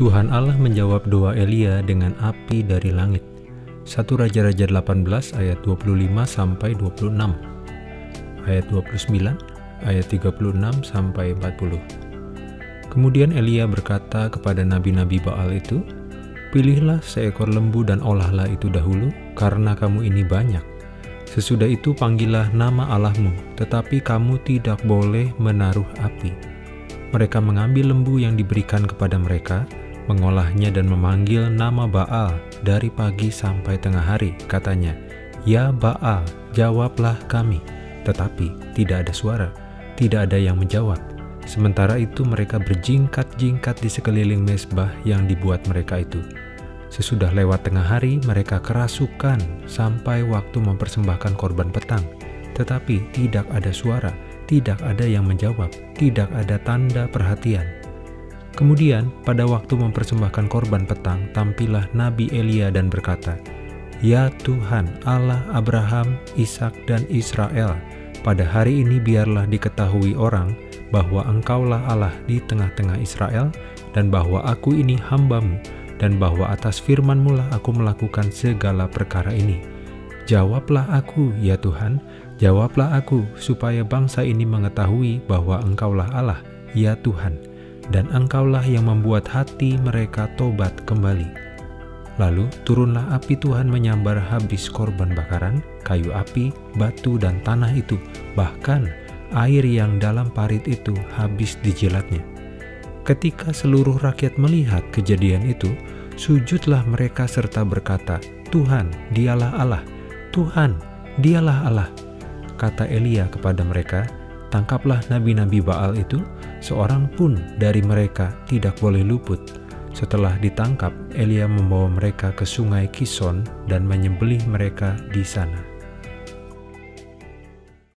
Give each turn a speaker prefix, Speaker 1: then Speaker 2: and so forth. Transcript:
Speaker 1: Tuhan Allah menjawab doa Elia dengan api dari langit. 1 Raja-Raja 18 ayat 25 sampai 26. Ayat 29, ayat 36 sampai 40. Kemudian Elia berkata kepada nabi-nabi Baal itu, Pilihlah seekor lembu dan olahlah itu dahulu, karena kamu ini banyak. Sesudah itu panggillah nama Allahmu, tetapi kamu tidak boleh menaruh api. Mereka mengambil lembu yang diberikan kepada mereka, mengolahnya dan memanggil nama Baal dari pagi sampai tengah hari, katanya, Ya Baal, jawablah kami. Tetapi tidak ada suara, tidak ada yang menjawab. Sementara itu mereka berjingkat-jingkat di sekeliling mesbah yang dibuat mereka itu. Sesudah lewat tengah hari, mereka kerasukan sampai waktu mempersembahkan korban petang. Tetapi tidak ada suara, tidak ada yang menjawab, tidak ada tanda perhatian. Kemudian, pada waktu mempersembahkan korban petang, tampillah Nabi Elia dan berkata, Ya Tuhan, Allah Abraham, Ishak dan Israel, pada hari ini biarlah diketahui orang bahwa Engkaulah Allah di tengah-tengah Israel, dan bahwa aku ini hambamu, dan bahwa atas firman-Mu lah aku melakukan segala perkara ini. Jawablah aku, ya Tuhan, jawablah aku, supaya bangsa ini mengetahui bahwa Engkaulah Allah, ya Tuhan, dan Engkaulah yang membuat hati mereka tobat kembali. Lalu turunlah api Tuhan menyambar habis korban bakaran, kayu api, batu, dan tanah itu, bahkan air yang dalam parit itu habis dijilatnya. Ketika seluruh rakyat melihat kejadian itu, sujudlah mereka serta berkata, Tuhan, dialah Allah, Tuhan, dialah Allah. Kata Elia kepada mereka, tangkaplah nabi-nabi Baal itu, seorang pun dari mereka tidak boleh luput. Setelah ditangkap, Elia membawa mereka ke sungai Kison dan menyembelih mereka di sana.